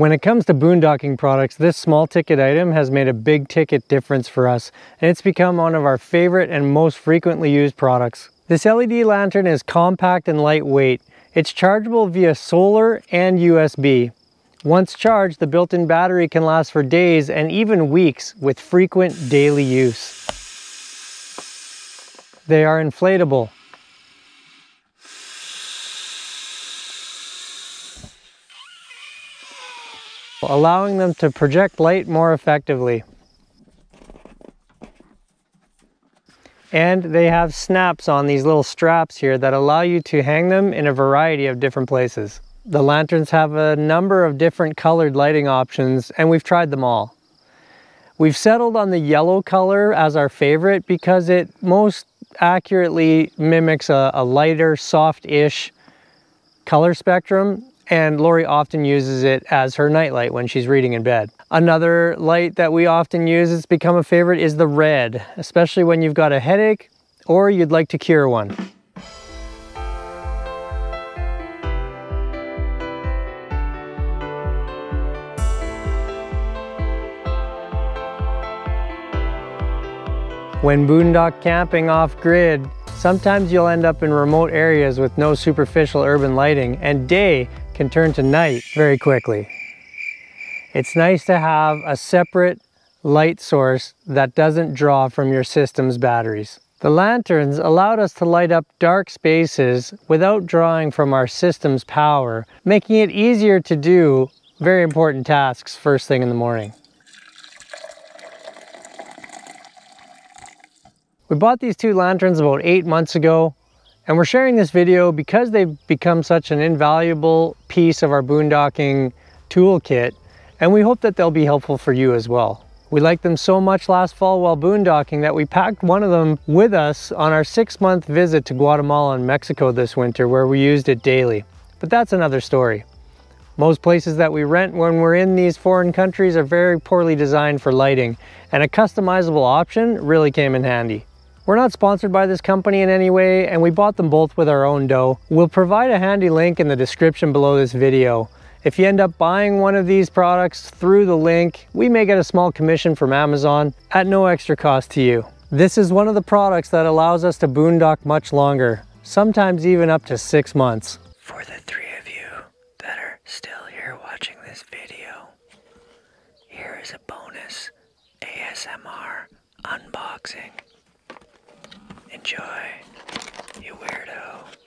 When it comes to boondocking products, this small ticket item has made a big ticket difference for us, and it's become one of our favorite and most frequently used products. This LED lantern is compact and lightweight. It's chargeable via solar and USB. Once charged, the built-in battery can last for days and even weeks with frequent daily use. They are inflatable, allowing them to project light more effectively. And they have snaps on these little straps here that allow you to hang them in a variety of different places. The lanterns have a number of different colored lighting options and we've tried them all. We've settled on the yellow color as our favorite because it most accurately mimics a, a lighter, soft-ish color spectrum and Lori often uses it as her nightlight when she's reading in bed. Another light that we often use, it's become a favorite, is the red, especially when you've got a headache or you'd like to cure one. When boondock camping off-grid, sometimes you'll end up in remote areas with no superficial urban lighting and day can turn to night very quickly. It's nice to have a separate light source that doesn't draw from your system's batteries. The lanterns allowed us to light up dark spaces without drawing from our system's power, making it easier to do very important tasks first thing in the morning. We bought these two lanterns about eight months ago and we're sharing this video because they've become such an invaluable piece of our boondocking toolkit and we hope that they'll be helpful for you as well. We liked them so much last fall while boondocking that we packed one of them with us on our six month visit to Guatemala and Mexico this winter where we used it daily. But that's another story. Most places that we rent when we're in these foreign countries are very poorly designed for lighting and a customizable option really came in handy. We're not sponsored by this company in any way and we bought them both with our own dough. We'll provide a handy link in the description below this video. If you end up buying one of these products through the link, we may get a small commission from Amazon at no extra cost to you. This is one of the products that allows us to boondock much longer, sometimes even up to six months. For the three of you that are still here watching this video, here is a bonus ASMR unboxing. Enjoy, you weirdo.